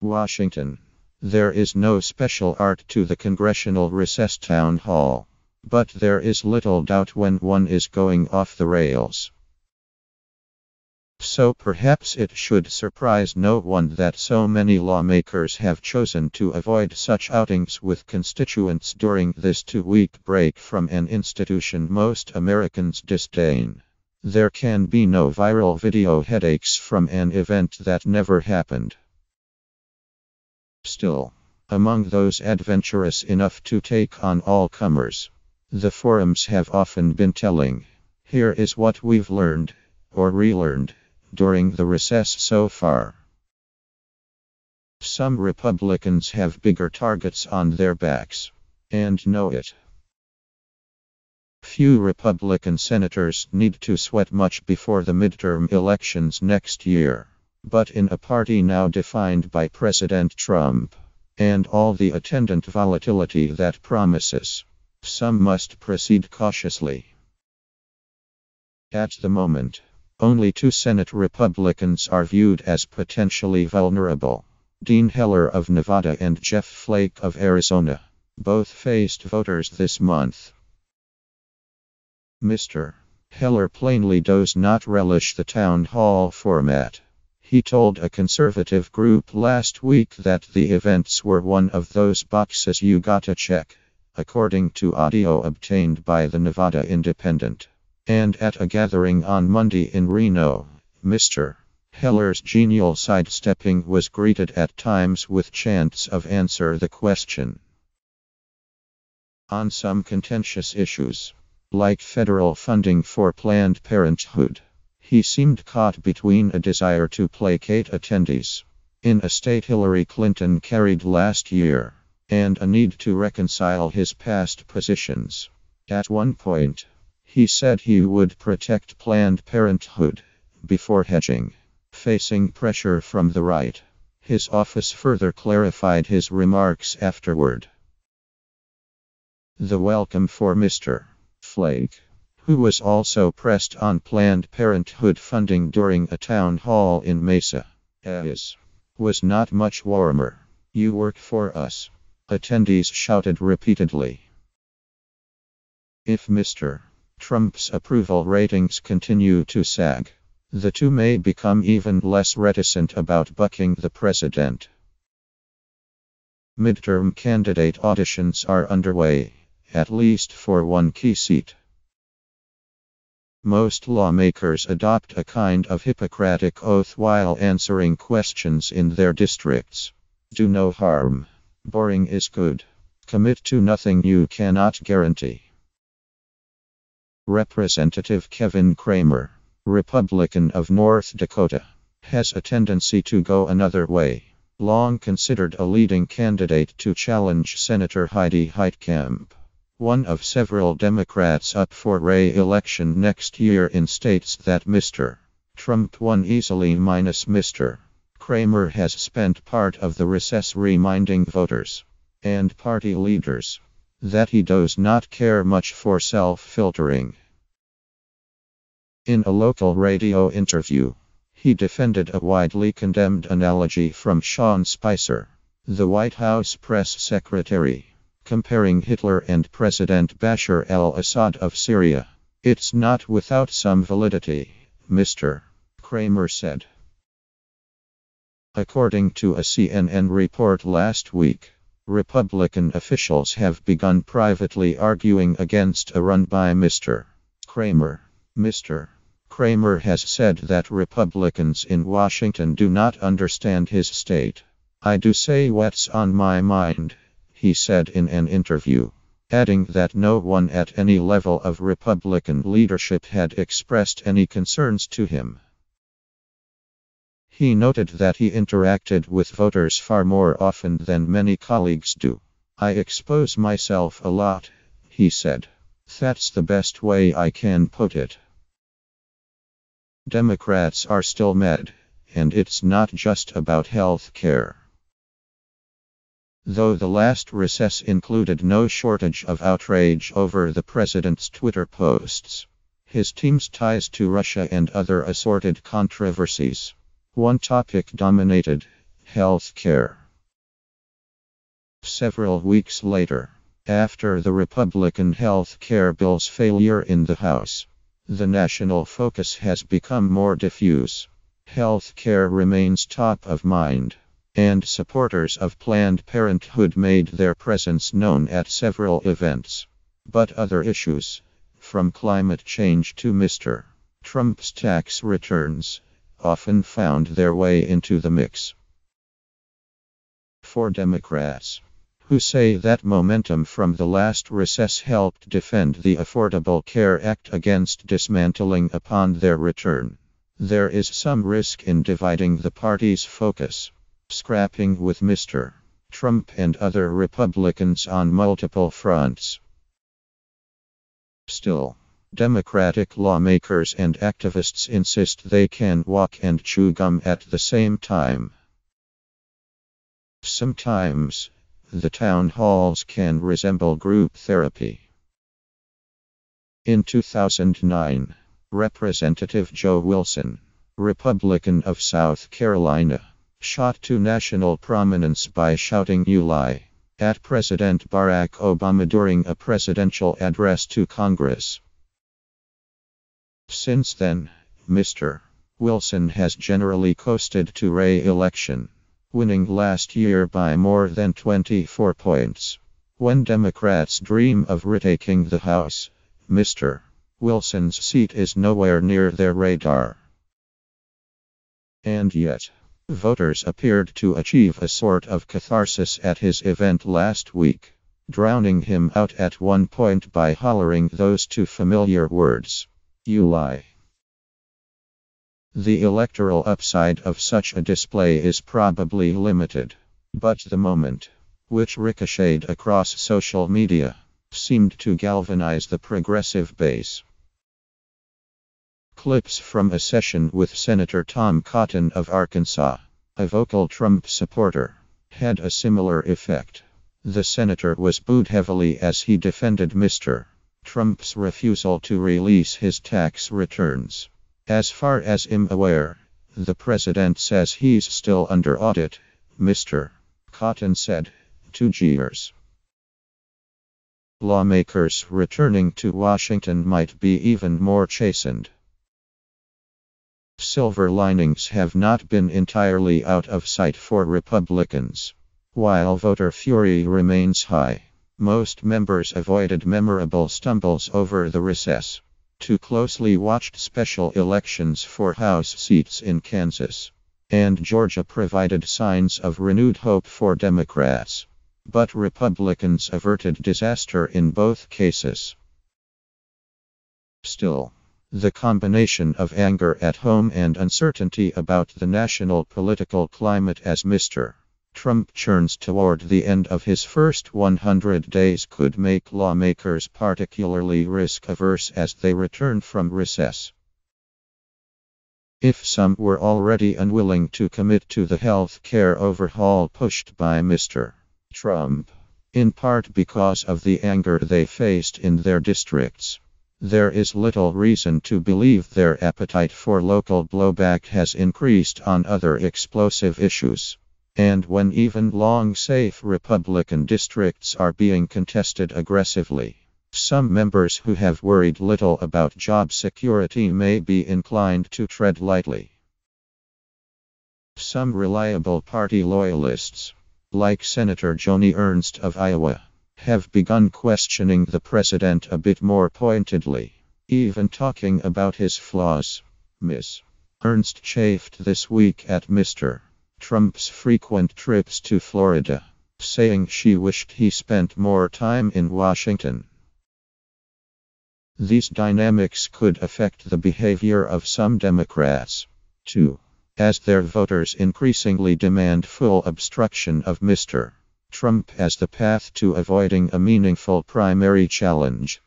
Washington. There is no special art to the congressional recess town hall. But there is little doubt when one is going off the rails. So perhaps it should surprise no one that so many lawmakers have chosen to avoid such outings with constituents during this two week break from an institution most Americans disdain. There can be no viral video headaches from an event that never happened. Still, among those adventurous enough to take on all comers, the forums have often been telling. Here is what we've learned, or relearned, during the recess so far. Some Republicans have bigger targets on their backs, and know it. Few Republican senators need to sweat much before the midterm elections next year. But in a party now defined by President Trump, and all the attendant volatility that promises, some must proceed cautiously. At the moment, only two Senate Republicans are viewed as potentially vulnerable Dean Heller of Nevada and Jeff Flake of Arizona. Both faced voters this month. Mr. Heller plainly does not relish the town hall format. He told a conservative group last week that the events were one of those boxes you gotta check, according to audio obtained by the Nevada Independent. And at a gathering on Monday in Reno, Mr. Heller's genial sidestepping was greeted at times with chants of answer the question. On some contentious issues, like federal funding for Planned Parenthood, he seemed caught between a desire to placate attendees in a state Hillary Clinton carried last year and a need to reconcile his past positions. At one point, he said he would protect Planned Parenthood before hedging, facing pressure from the right. His office further clarified his remarks afterward. The welcome for Mr. Flake, who was also pressed on Planned Parenthood funding during a town hall in Mesa, is, was not much warmer. You work for us. Attendees shouted repeatedly. If Mr. Trump's approval ratings continue to sag. The two may become even less reticent about bucking the president. Midterm candidate auditions are underway, at least for one key seat. Most lawmakers adopt a kind of Hippocratic oath while answering questions in their districts. Do no harm. Boring is good. Commit to nothing you cannot guarantee. Representative Kevin Cramer, Republican of North Dakota, has a tendency to go another way. Long considered a leading candidate to challenge Senator Heidi Heitkamp, one of several Democrats up for re election next year in states that Mr. Trump won easily, minus Mr. Cramer has spent part of the recess reminding voters and party leaders that he does not care much for self filtering. In a local radio interview, he defended a widely condemned analogy from Sean Spicer, the White House press secretary, comparing Hitler and President Bashar al Assad of Syria. It's not without some validity, Mr. Cramer said. According to a CNN report last week, Republican officials have begun privately arguing against a run by Mr. Cramer. Mr. Cramer has said that Republicans in Washington do not understand his state. I do say what's on my mind, he said in an interview, adding that no one at any level of Republican leadership had expressed any concerns to him. He noted that he interacted with voters far more often than many colleagues do. I expose myself a lot, he said. That's the best way I can put it. Democrats are still mad, and it's not just about health care. Though the last recess included no shortage of outrage over the president's Twitter posts, his team's ties to Russia and other assorted controversies one topic dominated Health care. Several weeks later, after the Republican health care bill's failure in the House, the national focus has become more diffuse. Health care remains top of mind, and supporters of Planned Parenthood made their presence known at several events. But other issues, from climate change to Mr. Trump's tax returns, often found their way into the mix. For Democrats, who say that momentum from the last recess helped defend the Affordable Care Act against dismantling upon their return. There is some risk in dividing the party's focus, scrapping with Mr. Trump and other Republicans on multiple fronts. Still, Democratic lawmakers and activists insist they can walk and chew gum at the same time. Sometimes, the town halls can resemble group therapy. In 2009, Representative Joe Wilson, Republican of South Carolina, shot to national prominence by shouting You lie at President Barack Obama during a presidential address to Congress. Since then, Mr. Wilson has generally coasted to re election winning last year by more than 24 points. When Democrats dream of retaking the House, Mr. Wilson's seat is nowhere near their radar. And yet, voters appeared to achieve a sort of catharsis at his event last week, drowning him out at one point by hollering those two familiar words You lie. The electoral upside of such a display is probably limited. But the moment, which ricocheted across social media, seemed to galvanize the progressive base. Clips from a session with Senator Tom Cotton of Arkansas, a vocal Trump supporter, had a similar effect. The senator was booed heavily as he defended Mr. Trump's refusal to release his tax returns. As far as I'm aware, the president says he's still under audit, Mr. Cotton said, to Jeers. Lawmakers returning to Washington might be even more chastened. Silver linings have not been entirely out of sight for Republicans. While voter fury remains high, most members avoided memorable stumbles over the recess. Two closely watched special elections for House seats in Kansas and Georgia provided signs of renewed hope for Democrats. But Republicans averted disaster in both cases. Still, the combination of anger at home and uncertainty about the national political climate as Mr. Trump churns toward the end of his first 100 days could make lawmakers particularly risk averse as they return from recess. If some were already unwilling to commit to the health care overhaul pushed by Mr. Trump, in part because of the anger they faced in their districts, there is little reason to believe their appetite for local blowback has increased on other explosive issues. And when even long safe Republican districts are being contested aggressively, some members who have worried little about job security may be inclined to tread lightly. Some reliable party loyalists, like Senator Joni Ernst of Iowa, have begun questioning the president a bit more pointedly, even talking about his flaws. Ms. Ernst chafed this week at Mr. Trump's frequent trips to Florida, saying she wished he spent more time in Washington. These dynamics could affect the behavior of some Democrats, too, as their voters increasingly demand full obstruction of Mr. Trump as the path to avoiding a meaningful primary challenge.